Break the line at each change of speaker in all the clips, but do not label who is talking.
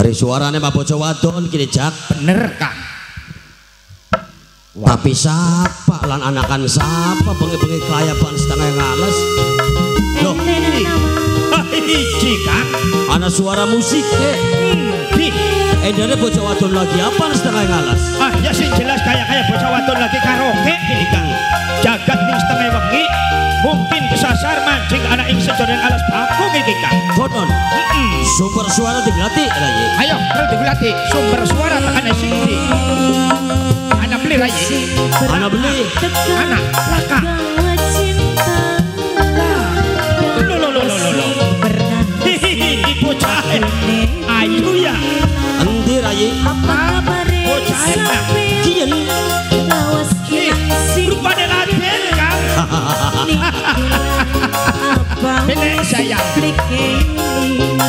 Hari suaranya Pak Bojo Wadon kini jak.
Bener kang.
Tapi siapa lan anakan siapa bengi-bengi kelayapan setengah ngales. Loh
Iki kang.
Ana suara musik ke
Di
Edane Bojo Wadon lagi apa setengah ngalas
Ah ya sing jelas kayak kayak bocah wadon lagi karaoke iki kang. Jagat ning setengah wengi Mungkin kesasar mancing anak ing sejonen alas bakung iki kang.
Konon. Super suara digelatih lagi
Ayo, kalau digulati sumber suara tekan sing di. Anak beli lagi.
Ana beli
Anak laka. Lo lo lo lo lo lo. Hihihi, bocah. Ayu ya.
Endi rayi
Bocah enak.
Kian
Rupanya kan. Benek sayang.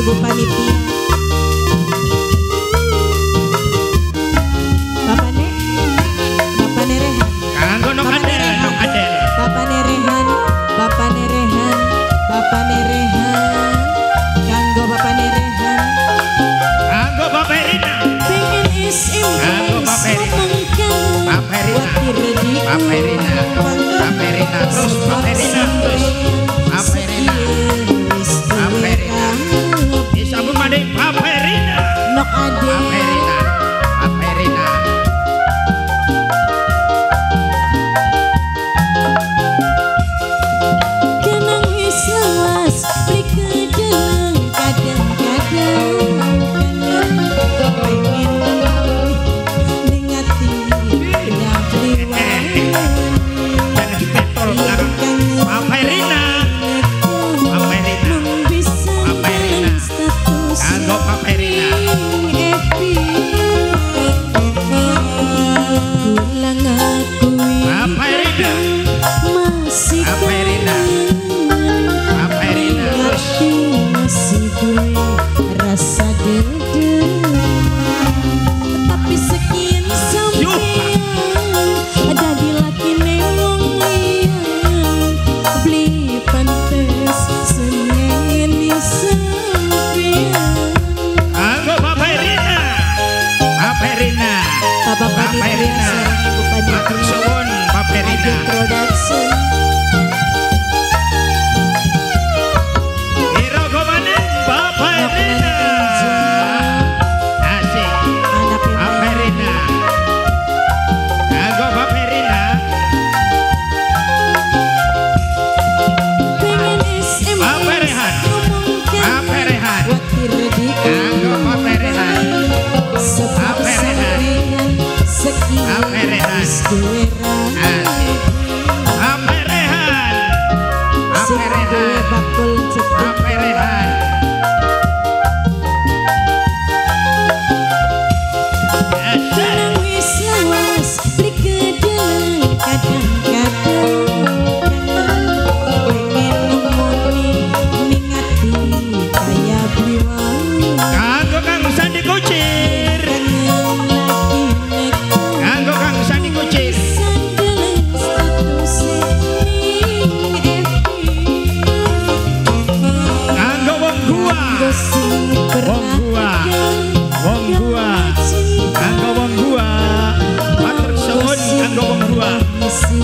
Ibu Panitia Bapak Ne Bapak Nerehan Bapak
adel.
Bapak Nerehan Bapak Nerehan Bapak Nerehan Kanggo Bapak Nerehan
Kanggo Bapak Rina.
SMS
Kanggo Bapak
ngomongkan.
Bapak
di
Bapak Erina. Bapak Erina. Terus Bapak Erina. Terus Bapak
bakul jebul